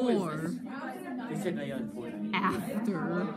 before. After.